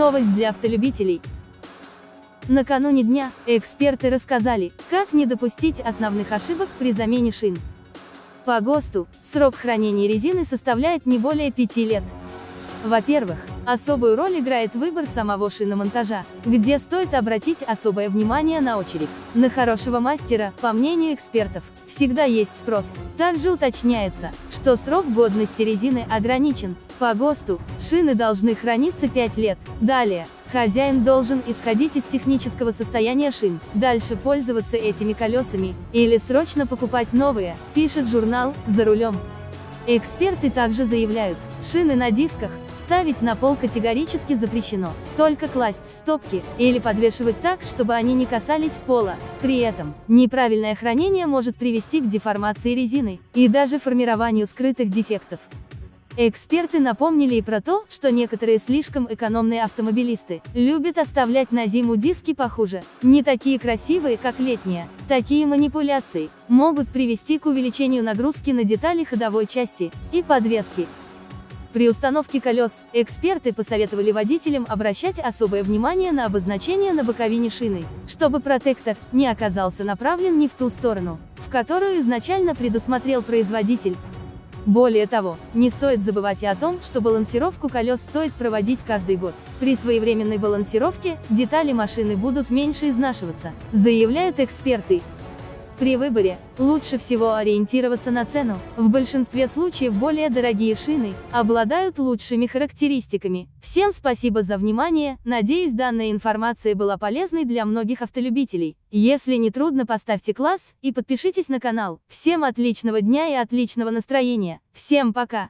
Новость для автолюбителей. Накануне дня, эксперты рассказали, как не допустить основных ошибок при замене шин. По ГОСТу, срок хранения резины составляет не более 5 лет. Во-первых, особую роль играет выбор самого шиномонтажа, где стоит обратить особое внимание на очередь. На хорошего мастера, по мнению экспертов, всегда есть спрос. Также уточняется, что срок годности резины ограничен. По ГОСТу, шины должны храниться 5 лет. Далее, Хозяин должен исходить из технического состояния шин, дальше пользоваться этими колесами, или срочно покупать новые, пишет журнал «За рулем». Эксперты также заявляют, шины на дисках, ставить на пол категорически запрещено, только класть в стопки, или подвешивать так, чтобы они не касались пола. При этом, неправильное хранение может привести к деформации резины, и даже формированию скрытых дефектов. Эксперты напомнили и про то, что некоторые слишком экономные автомобилисты любят оставлять на зиму диски похуже, не такие красивые, как летние. Такие манипуляции могут привести к увеличению нагрузки на детали ходовой части и подвески. При установке колес, эксперты посоветовали водителям обращать особое внимание на обозначение на боковине шины, чтобы протектор не оказался направлен не в ту сторону, в которую изначально предусмотрел производитель. Более того, не стоит забывать и о том, что балансировку колес стоит проводить каждый год. При своевременной балансировке, детали машины будут меньше изнашиваться, заявляют эксперты. При выборе, лучше всего ориентироваться на цену. В большинстве случаев более дорогие шины обладают лучшими характеристиками. Всем спасибо за внимание, надеюсь данная информация была полезной для многих автолюбителей. Если не трудно поставьте класс и подпишитесь на канал. Всем отличного дня и отличного настроения. Всем пока!